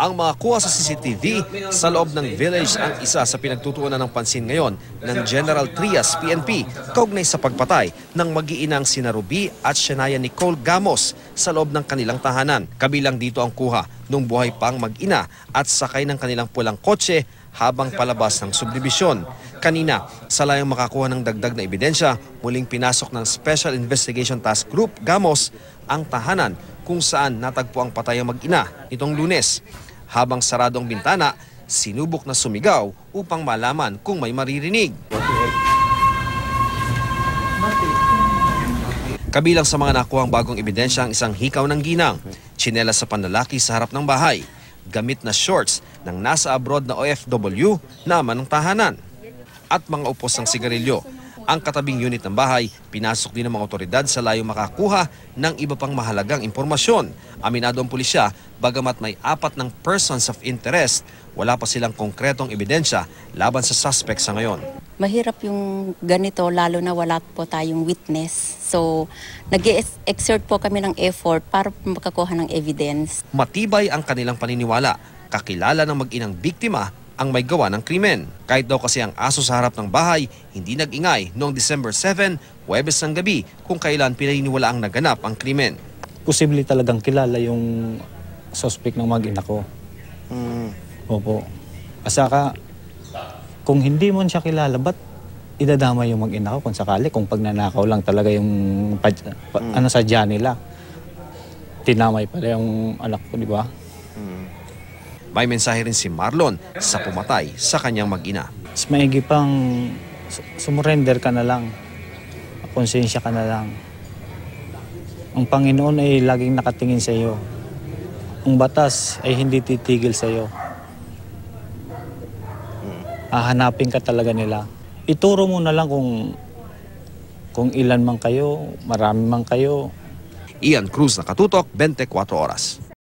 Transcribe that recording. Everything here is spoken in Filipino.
Ang mga kuha sa CCTV sa loob ng village ang isa sa pinagtutuunan ng pansin ngayon ng General Trias PNP kaugnay sa pagpatay ng mag-iinang sina Ruby at Shania Nicole Gamos sa loob ng kanilang tahanan. Kabilang dito ang kuha nung buhay pang mag-ina at sakay ng kanilang pulang kotse habang palabas ng subdibisyon. Kanina, sa layang makakuha ng dagdag na ebidensya, muling pinasok ng Special Investigation Task Group Gamos ang tahanan kung saan natagpo ang patay ang mag-ina nitong lunes. Habang sarado ang bintana, sinubok na sumigaw upang malaman kung may maririnig. Kabilang sa mga nakuhang bagong ebidensya ang isang hikaw ng ginang, tsinelas sa panlalaki sa harap ng bahay, gamit na shorts ng nasa abroad na OFW naman ng tahanan, at mga upos ng sigarilyo. Ang katabing unit ng bahay, pinasok din ng mga otoridad sa layong makakuha ng iba pang mahalagang impormasyon. Aminado ang pulisya, bagamat may apat ng persons of interest, wala pa silang konkretong ebidensya laban sa suspect sa ngayon. Mahirap yung ganito lalo na wala po tayong witness. So, nag-exert po kami ng effort para makakuha ng evidence. Matibay ang kanilang paniniwala. Kakilala ng mag-inang biktima ang may gawa ng krimen. Kahit daw kasi ang aso sa harap ng bahay, hindi nag-ingay noong December 7, Huwebes ng gabi, kung kailan pinaniniwala ang naganap ang krimen. posible talagang kilala yung suspect ng mag-ina ko. Opo. Asaka, kung hindi mo siya kilala, ba't idadama yung mag-ina ko kung sakali, kung pagnanakaw lang talaga yung pa, pa- ano sa nila. Tinamay pala yung anak ko, di ba? May mensahe rin si Marlon sa pumatay sa kanyang mag-ina. Mas maigi pang su- sumurrender ka na lang. Konsensya ka na lang. Ang Panginoon ay laging nakatingin sa iyo. Ang batas ay hindi titigil sa iyo. Hahanapin ka talaga nila. Ituro mo na lang kung kung ilan man kayo, marami man kayo, Ian Cruz nakatutok, 24 oras.